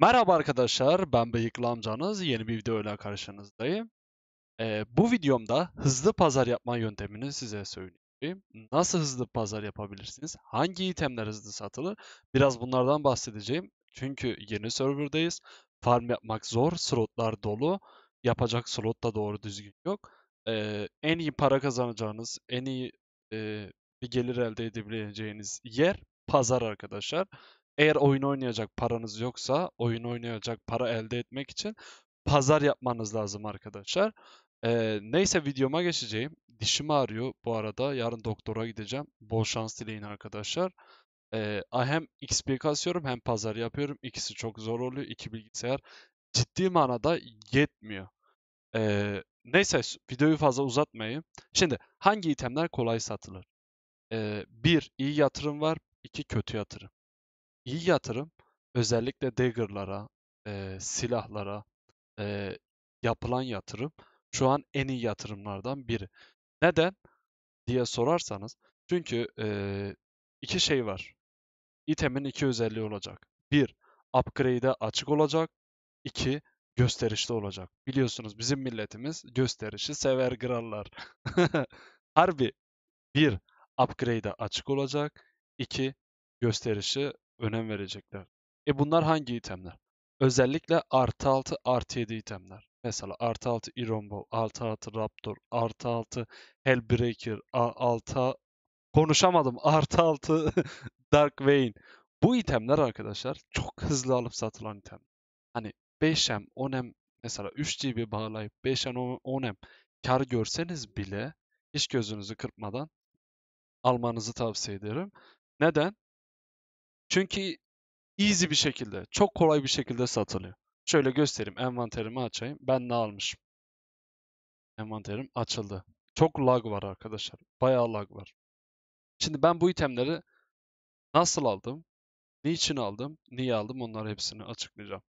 Merhaba arkadaşlar, ben Bıyıklı amcanız. Yeni bir video ile karşınızdayım. Ee, bu videomda hızlı pazar yapma yöntemini size söyleyeyim. Nasıl hızlı pazar yapabilirsiniz? Hangi itemler hızlı satılır? Biraz bunlardan bahsedeceğim. Çünkü yeni serverdayız. Farm yapmak zor, slotlar dolu. Yapacak slot da doğru düzgün yok. Ee, en iyi para kazanacağınız, en iyi e, bir gelir elde edebileceğiniz yer pazar arkadaşlar. Eğer oyun oynayacak paranız yoksa oyun oynayacak para elde etmek için pazar yapmanız lazım arkadaşlar. Ee, neyse videoma geçeceğim. Dişim ağrıyor bu arada. Yarın doktora gideceğim. Bol şans dileyin arkadaşlar. Ee, hem XP kasıyorum hem pazar yapıyorum. İkisi çok zor oluyor. İki bilgisayar ciddi manada yetmiyor. Ee, neyse videoyu fazla uzatmayayım. Şimdi hangi itemler kolay satılır? Ee, bir, iyi yatırım var. iki kötü yatırım. İyi yatırım özellikle dagger'lara, e, silahlara e, yapılan yatırım şu an en iyi yatırımlardan biri. Neden diye sorarsanız çünkü e, iki şey var. İtemin iki özelliği olacak. Bir, upgrade'e açık olacak. İki, gösterişli olacak. Biliyorsunuz bizim milletimiz gösterişi sever krallar. Harbi bir, upgrade'e açık olacak. İki, gösterişi önem verecekler. E bunlar hangi itemler? Özellikle artı 6, artı 7 itemler. Mesela artı 6 Irombo, artı 6 Raptor, artı 6 Hellbreaker, artı konuşamadım. Artı 6 Dark Vayne. Bu itemler arkadaşlar çok hızlı alıp satılan item. Hani 5M, 10M mesela 3 GB bağlayıp 5M, 10M kar görseniz bile hiç gözünüzü kırpmadan almanızı tavsiye ederim. Neden? Çünkü easy bir şekilde, çok kolay bir şekilde satılıyor. Şöyle göstereyim. Envanterimi açayım. Ben ne almışım? Envanterim açıldı. Çok lag var arkadaşlar. Bayağı lag var. Şimdi ben bu itemleri nasıl aldım? Niçin aldım? Niye aldım? Onları hepsini açıklayacağım.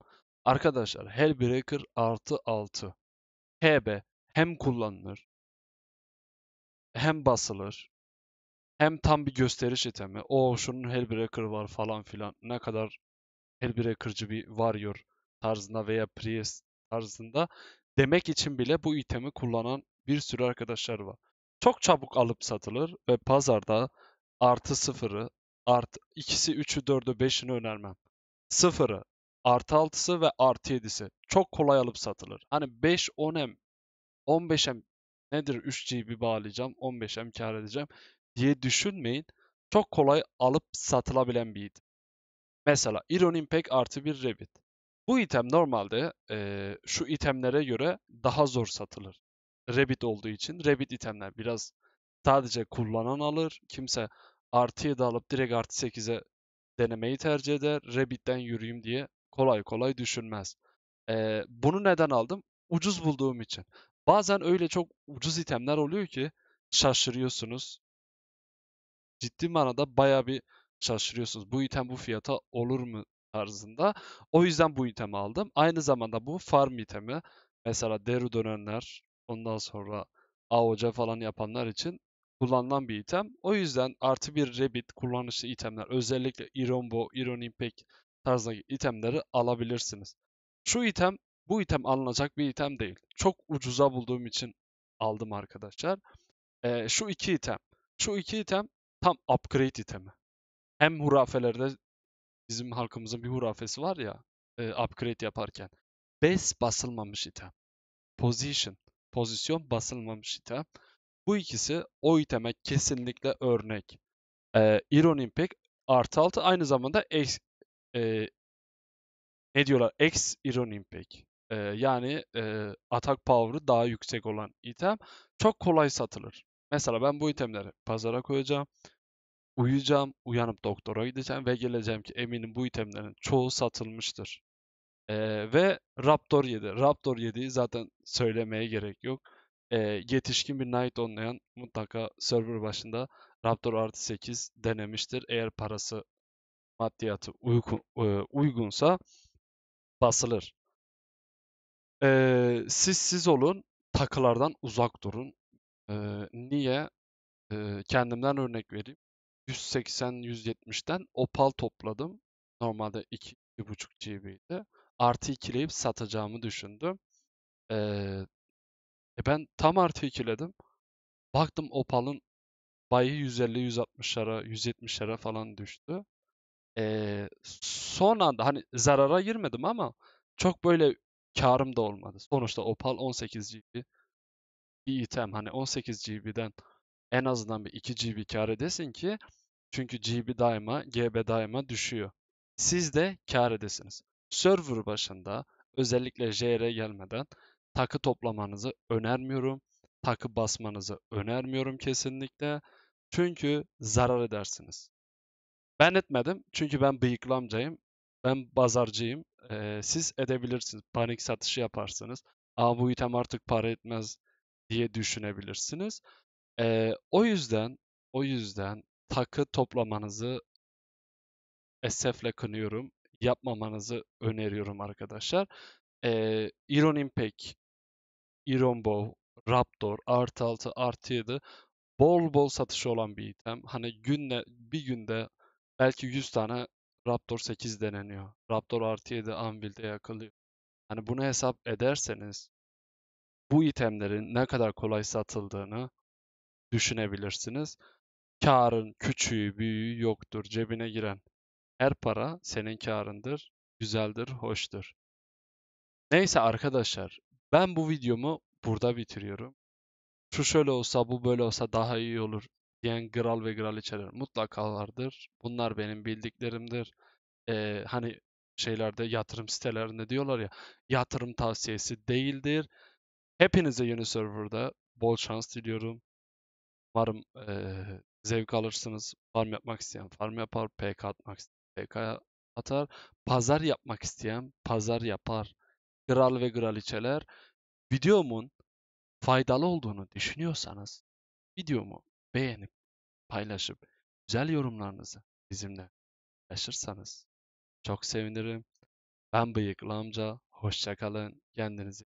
Arkadaşlar Hellbreaker artı 6. HB hem kullanılır hem basılır hem tam bir gösteriş itemi. O şunun Hellbreaker var falan filan. Ne kadar Hellbreaker'cı bir warrior tarzında veya priest tarzında demek için bile bu itemi kullanan bir sürü arkadaşlar var. Çok çabuk alıp satılır ve pazarda artı sıfırı, artı ikisi, üçü, dördü, beşini önermem. Sıfırı, artı altısı ve artı yedisi çok kolay alıp satılır. Hani 5, 10M, 15M nedir 3 GB bağlayacağım, 15M kar edeceğim diye düşünmeyin. Çok kolay alıp satılabilen bir item. Mesela Iron Impact artı bir Rabbit. Bu item normalde e, şu itemlere göre daha zor satılır. Rabbit olduğu için. Rabbit itemler biraz sadece kullanan alır. Kimse artı 7 alıp direkt artı 8'e denemeyi tercih eder. Rabbit'ten yürüyeyim diye kolay kolay düşünmez. E, bunu neden aldım? Ucuz bulduğum için. Bazen öyle çok ucuz itemler oluyor ki şaşırıyorsunuz. Ciddi manada baya bir şaşırıyorsunuz. Bu item bu fiyata olur mu tarzında. O yüzden bu itemi aldım. Aynı zamanda bu farm itemi. Mesela deru dönenler, ondan sonra AOC falan yapanlar için kullanılan bir item. O yüzden artı bir Rabbit kullanışlı itemler, özellikle Irombo, Iron Impact tarzındaki itemleri alabilirsiniz. Şu item, bu item alınacak bir item değil. Çok ucuza bulduğum için aldım arkadaşlar. Ee, şu iki item. Şu iki item tam upgrade itemi. Hem hurafelerde bizim halkımızın bir hurafesi var ya e, upgrade yaparken. Base basılmamış item. Position. Pozisyon basılmamış item. Bu ikisi o iteme kesinlikle örnek. E, Iron Impact artı altı aynı zamanda X, e, ne diyorlar? X Iron Impact. E, yani e, atak power'ı daha yüksek olan item çok kolay satılır. Mesela ben bu itemleri pazara koyacağım. Uyuyacağım, uyanıp doktora gideceğim ve geleceğim ki eminim bu itemlerin çoğu satılmıştır. Ee, ve Raptor 7. Raptor 7'yi zaten söylemeye gerek yok. Ee, yetişkin bir Knight oynayan mutlaka server başında Raptor artı 8 denemiştir. Eğer parası maddiyatı uygun, uygunsa basılır. Ee, siz siz olun, takılardan uzak durun. Ee, niye? Ee, kendimden örnek vereyim. 180-170'ten opal topladım. Normalde 2 1.5 GB'ydi. Artı ikileyip satacağımı düşündüm. Ee, ben tam artı ikiledim. Baktım Opal'ın bayı 150-160'lara, 170'lere falan düştü. Ee, son anda hani zarara girmedim ama çok böyle karım da olmadı. Sonuçta Opal 18 GB bir item. Hani 18 GB'den en azından bir 2 GB kar edesin ki çünkü GB daima, GB daima düşüyor. Siz de kar edesiniz. Server başında özellikle JR gelmeden takı toplamanızı önermiyorum. Takı basmanızı önermiyorum kesinlikle. Çünkü zarar edersiniz. Ben etmedim çünkü ben bıyıklı amcayım. Ben pazarcıyım. Ee, siz edebilirsiniz. Panik satışı yaparsınız. Aa bu item artık para etmez diye düşünebilirsiniz. Ee, o yüzden o yüzden takı toplamanızı esefle kınıyorum. Yapmamanızı öneriyorum arkadaşlar. Ee, Iron Impact, Iron Bow, Raptor, artı 6, artı 7 bol bol satışı olan bir item. Hani günle bir günde belki 100 tane Raptor 8 deneniyor. Raptor artı 7 Anvil'de yakılıyor. Hani bunu hesap ederseniz bu itemlerin ne kadar kolay satıldığını düşünebilirsiniz. Karın küçüğü büyüğü yoktur. Cebine giren her para senin karındır. Güzeldir, hoştur. Neyse arkadaşlar ben bu videomu burada bitiriyorum. Şu şöyle olsa bu böyle olsa daha iyi olur diyen kral ve kraliçeler mutlaka vardır. Bunlar benim bildiklerimdir. Ee, hani şeylerde yatırım sitelerinde diyorlar ya yatırım tavsiyesi değildir. Hepinize yeni serverda bol şans diliyorum. Umarım eee, zevk alırsınız. Farm yapmak isteyen farm yapar. PK atmak isteyen PK atar. Pazar yapmak isteyen pazar yapar. Kral ve kraliçeler videomun faydalı olduğunu düşünüyorsanız videomu beğenip paylaşıp güzel yorumlarınızı bizimle paylaşırsanız çok sevinirim. Ben Bıyıklı Amca. Hoşça kalın. Kendinize